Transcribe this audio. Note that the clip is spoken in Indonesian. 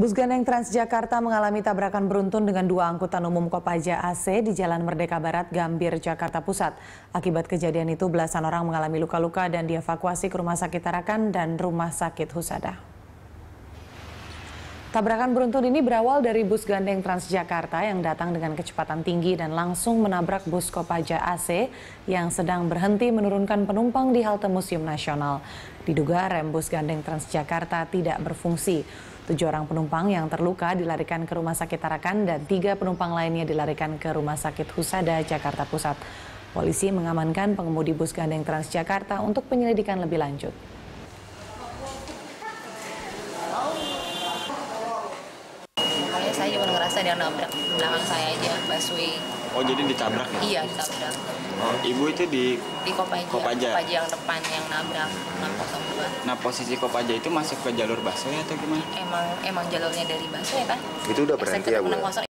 Bus gandeng Transjakarta mengalami tabrakan beruntun dengan dua angkutan umum Kopaja AC di Jalan Merdeka Barat, Gambir, Jakarta Pusat. Akibat kejadian itu, belasan orang mengalami luka-luka dan dievakuasi ke Rumah Sakit Tarakan dan Rumah Sakit Husada. Tabrakan beruntun ini berawal dari bus gandeng Transjakarta yang datang dengan kecepatan tinggi dan langsung menabrak bus Kopaja AC yang sedang berhenti menurunkan penumpang di halte Museum Nasional. Diduga rem bus gandeng Transjakarta tidak berfungsi. Tujuh orang penumpang yang terluka dilarikan ke Rumah Sakit Tarakan dan tiga penumpang lainnya dilarikan ke Rumah Sakit Husada, Jakarta Pusat. Polisi mengamankan pengemudi bus gandeng Transjakarta untuk penyelidikan lebih lanjut. Pokoknya saya cuma ngerasa dia nabrak belakang saya aja, busway. Oh jadi ditabrak ya? Iya, ditabrak. Oh, ibu itu di Di Kopaja, Kopaja. yang depan yang nabrak 602. nah posisi Kopaja itu masuk ke jalur busway atau gimana? Emang emang jalurnya dari busway kan? Itu udah berhenti ya, Bu? Eksekutif 601